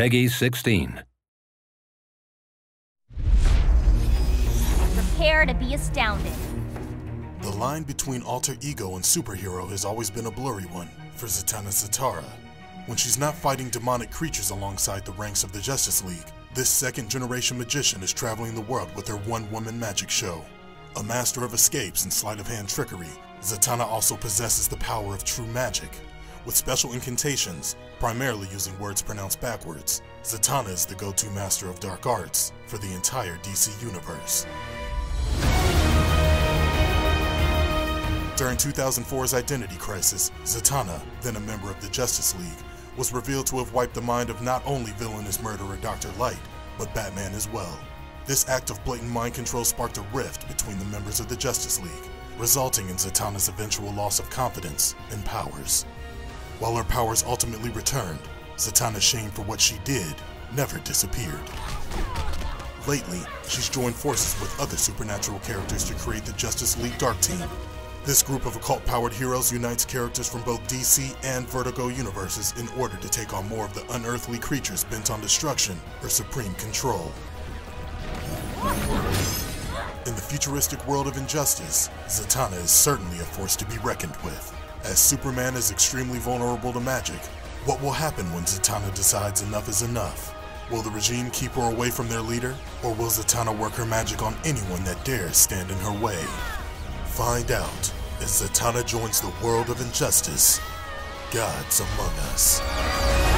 PEGI 16. Prepare to be astounded. The line between alter ego and superhero has always been a blurry one for Zatanna Zatara. When she's not fighting demonic creatures alongside the ranks of the Justice League, this second generation magician is traveling the world with her one woman magic show. A master of escapes and sleight of hand trickery, Zatanna also possesses the power of true magic. With special incantations, primarily using words pronounced backwards, Zatanna is the go to master of dark arts for the entire DC universe. During 2004's Identity Crisis, Zatanna, then a member of the Justice League, was revealed to have wiped the mind of not only villainous murderer Dr. Light, but Batman as well. This act of blatant mind control sparked a rift between the members of the Justice League, resulting in Zatanna's eventual loss of confidence and powers. While her powers ultimately returned, Zatanna's shame for what she did never disappeared. Lately, she's joined forces with other supernatural characters to create the Justice League Dark Team, this group of occult-powered heroes unites characters from both DC and Vertigo universes in order to take on more of the unearthly creatures bent on destruction or supreme control. In the futuristic world of injustice, Zatanna is certainly a force to be reckoned with. As Superman is extremely vulnerable to magic, what will happen when Zatanna decides enough is enough? Will the regime keep her away from their leader, or will Zatanna work her magic on anyone that dares stand in her way? Find out as Zatanna joins the world of injustice, Gods Among Us.